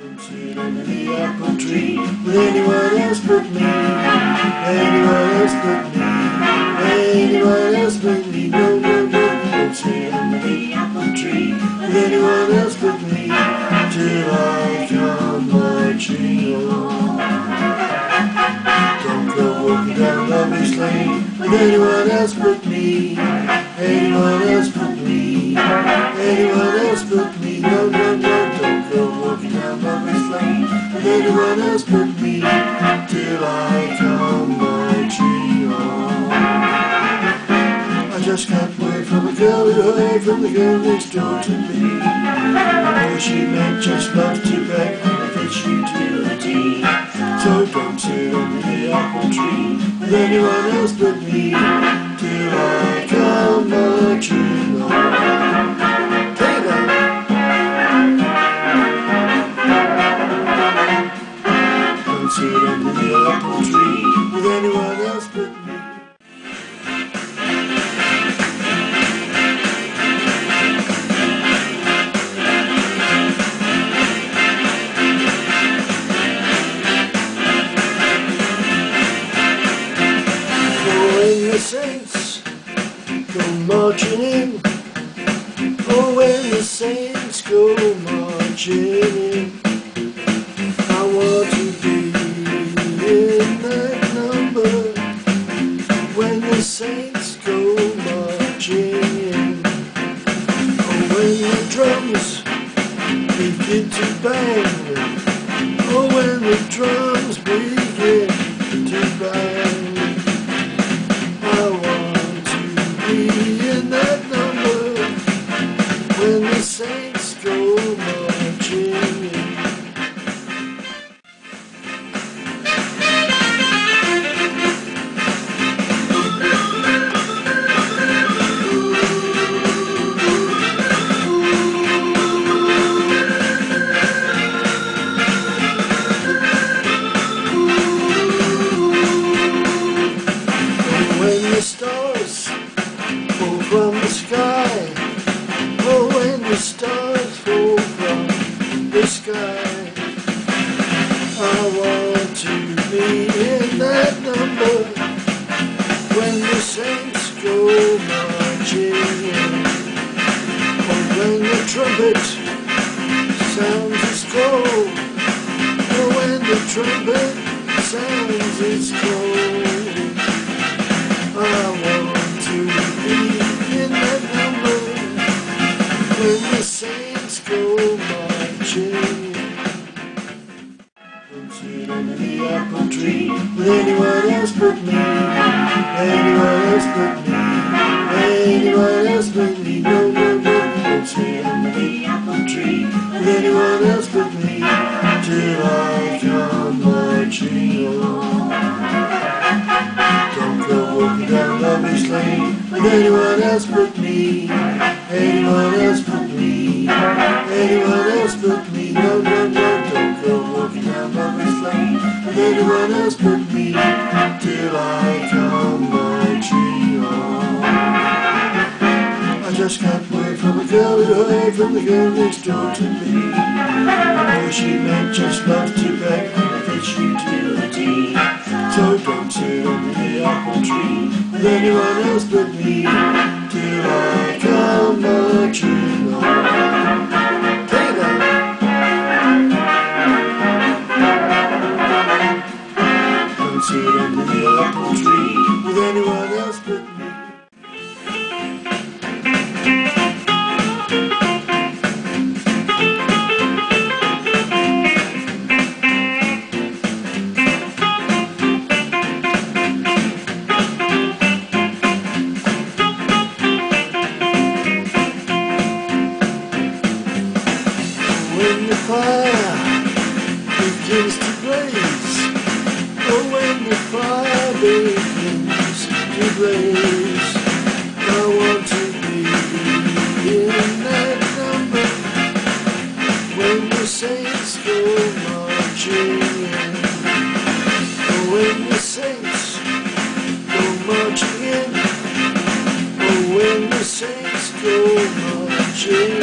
Don't sit under the apple tree with anyone else but me. Anyone else but me. Anyone else but me. No, no, no. Under the apple tree anyone else but me. Till I come marching on. Don't go walking down Lane with anyone else but me. With anyone else but me. Till I come marching on. I just got word from a girl heard from the girl next door to me. Oh, she meant just love to beg and you to a T. So don't sit under the apple tree with anyone else but saints go marching in. Oh, when the saints go marching in. I want to be in that number. When the saints go marching in. Oh, when the drums begin to bang. Oh, when the drums begin to bang. Saints go marching in. when the stars fall from the sky. Stars fall from the sky. I want to be in that number when the saints go marching in. Oh, when the trumpet sounds its call. Oh, when the trumpet sounds its call. Anyone else but me. Anyone else but me. Anyone else but me. No, no, no. Don't go walking down Lover's Lane anyone else but me. Till I come marching on. I just can't wait from the girl who from the girl next door to me. Oh, she meant just saints go marching in. When the saints go marching in. When the saints go marching in.